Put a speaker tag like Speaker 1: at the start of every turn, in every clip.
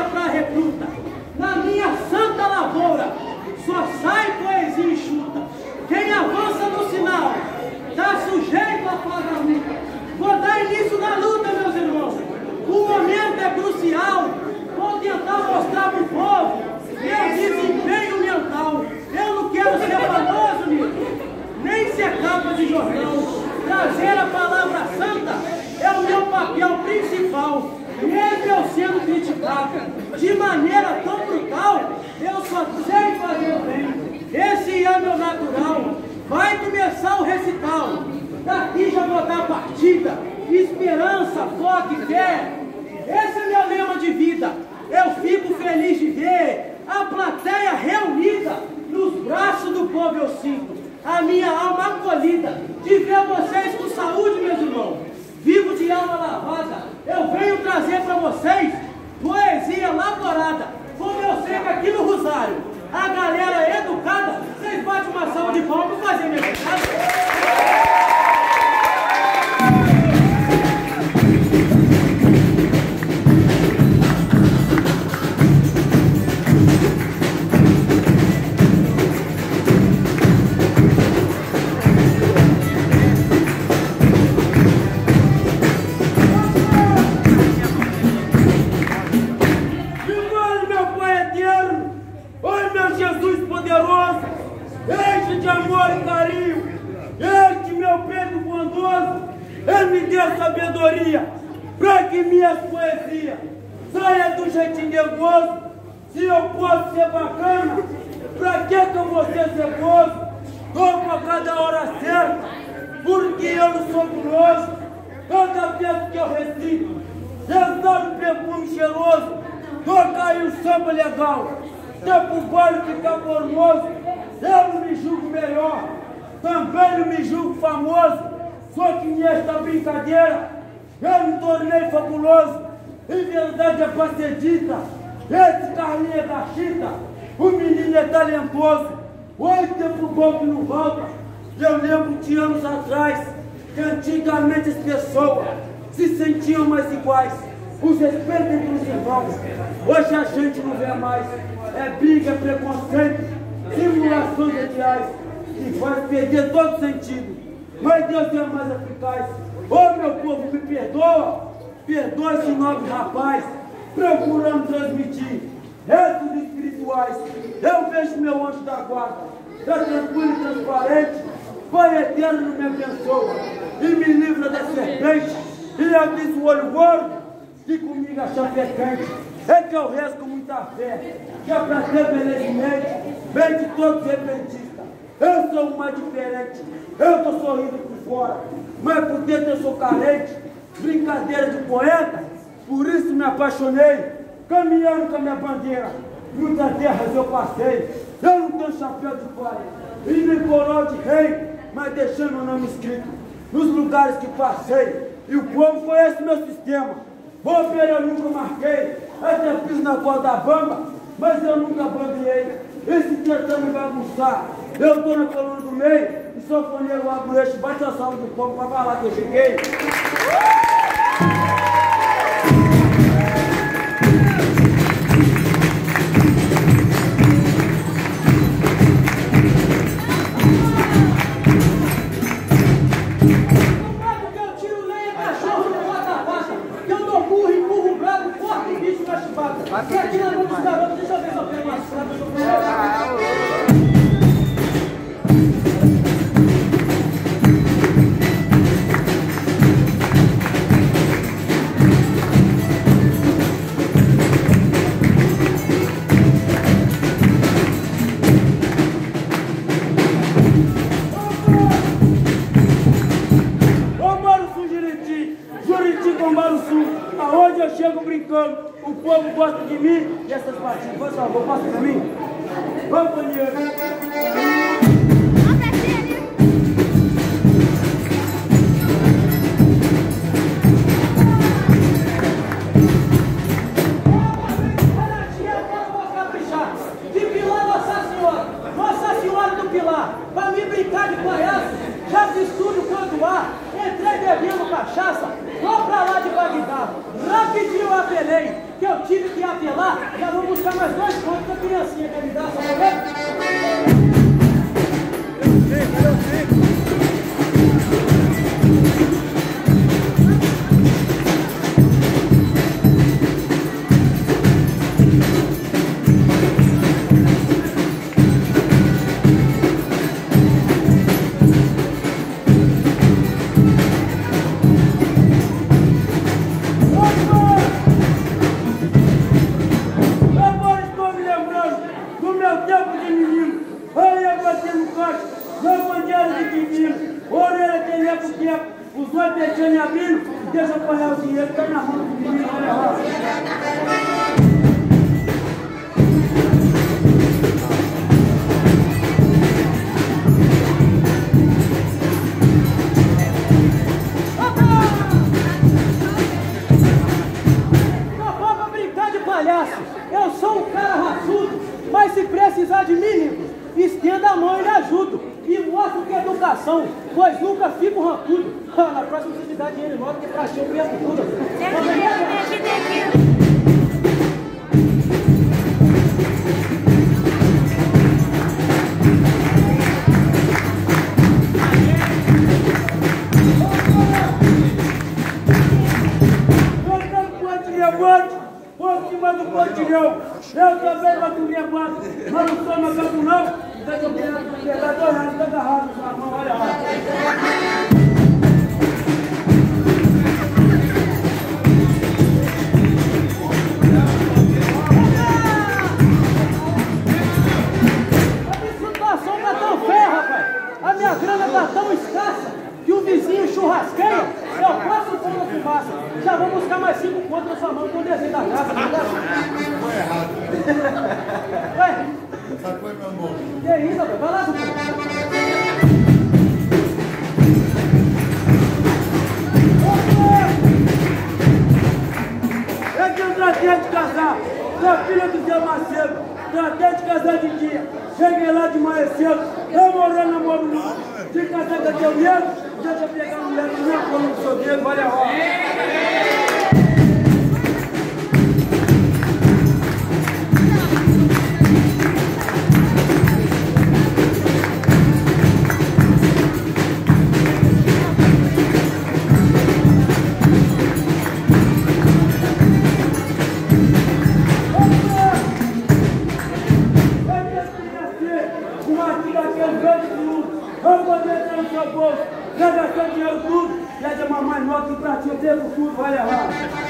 Speaker 1: continência para recruta. Na minha santa lavoura, só sai poesia enxuta. Quem avança no sinal, tá sujeito a pagar multa. Vou dar início na luta, meus irmãos. O momento é crucial. Vou tentar mostrar pro povo meu desempenho mental. Eu não quero ser famoso, Nito, nem ser capa de jornal. Trazer a palavra santa é o meu papel principal. Mesmo eu sendo criticado de maneira tão brutal, eu só sei fazer o bem. Esse é meu natural. Vai começar o recital. Daqui já vou dar partida. Esperança, foco e fé. Esse é meu lema de vida. Eu de
Speaker 2: amor e carinho! Enche meu peito bondoso! Ele me deu sabedoria para que minhas poesias saiam do jeitinho nervoso. Se eu posso ser bacana, pra que eu vou ser ceboso? Como a cada hora certa, porque eu não sou guloso. Cada vez que eu recito, eu dou perfume cheiroso. Toca aí um samba legal, dá pro baile ficar formoso. Eu não me julgo melhor, também não me julgo famoso. Só que nesta brincadeira eu me tornei fabuloso. Em verdade é pra ser dita, esse Carlinhos é da Chita, o menino é talentoso. Oi, tempo bom que não volta. Eu lembro de anos atrás que antigamente as pessoas se sentiam mais iguais. Os respeitos entre os irmãos. Hoje a gente não vê mais. É briga, é preconceito, simulações reais que faz perder todo sentido. Mas Deus é mais eficaz. Ô meu povo, me perdoa. Perdoa esse nobre rapaz, procurando transmitir restos espirituais. Eu vejo meu anjo da guarda, tá tranquilo e transparente. Pai eterno me abençoa e me livra da serpente. E avisa o olho gordo que comigo a chave é quente. É que eu rezo com muita fé, que é pra ter beleza em mente, bem de todos repentistas. Eu sou uma diferente, eu tô sorrindo por fora, mas por dentro eu sou carente. Brincadeira de poeta, por isso me apaixonei, caminhando com a minha bandeira. Muitas terras eu passei, eu não tenho chapéu de palha, e nem coroa de rei, mas deixando meu nome escrito nos lugares que passei. E o povo conhece meu sistema. Bobeira eu nunca marquei, até fiz na corda bamba, mas eu nunca bandeei. Esse tentando me bagunçar, eu tô na coluna do meio, e sou foneiro abro o eixo, bate a salva do povo pra falar que eu cheguei. Povo gosta de mim e essas partidas. Por favor, passa pra mim. Vamos, companheiro.
Speaker 1: Olha, eu que eu tive que apelar, já vou buscar mais dois pontos pra criancinha quer me dar, só
Speaker 2: Agora Na
Speaker 1: próxima dá dinheiro nota, que pra achar eu mesmo tudo.
Speaker 2: Cima do pontilhão. Eu também bato levante, mas não sou macaco não. Deixa eu pegar pegar dois reais, tá agarrado na mão, olha lá.
Speaker 1: Já vou buscar mais cinco contos na sua mão com o desenho da casa.
Speaker 3: Foi errado.
Speaker 1: Ué,
Speaker 3: Sacou meu amor?
Speaker 1: que isso, rapaz? Vai lá.
Speaker 2: É que eu tratei de casar, sou filha do Zé Macedo, tratei de casar de dia, cheguei lá de manhã cedo, eu morando na Morumbi, de casar com teu dinheiro, deixa eu pegar a mulher que não come o seu dedo, olha lá. Uma tira aquele grande tudo, vamos entrar no seu bolso, pega seu dinheiro tudo, e aí a mamãe nota pra ti, eu devo tudo, vai levar.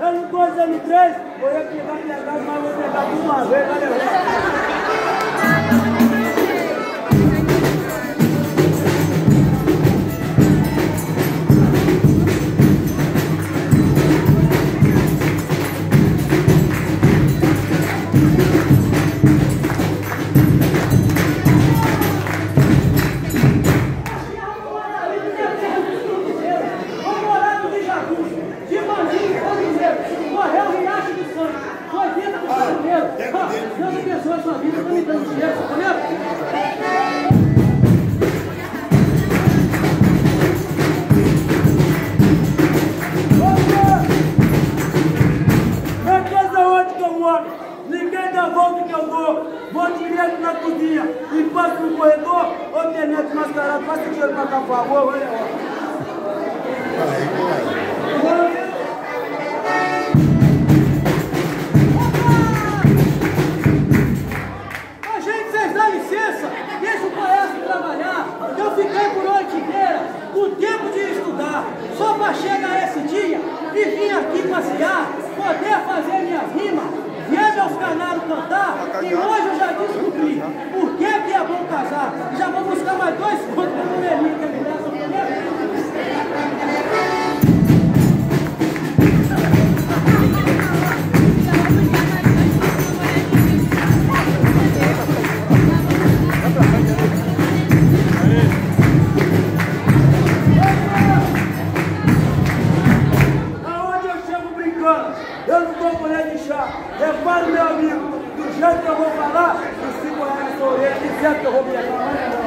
Speaker 2: Eu
Speaker 1: não tô
Speaker 2: usando três, vou pegar minha casa, mas vou pegar tudo tá uma vez, valeu. Na cozinha e passo no corredor. Ô tenente mascarado, passa dinheiro pra cá, por favor. Olha
Speaker 1: o para chegar esse dia e vim aqui passear, poder fazer minhas rimas, ver meus canários cantar. E hoje eu já descobri por que, que é bom casar. Já vou buscar mais dois pontos para o
Speaker 2: meu amigo, do jeito que eu vou falar, a sua orelha, do jeito que eu vou. Olha lá.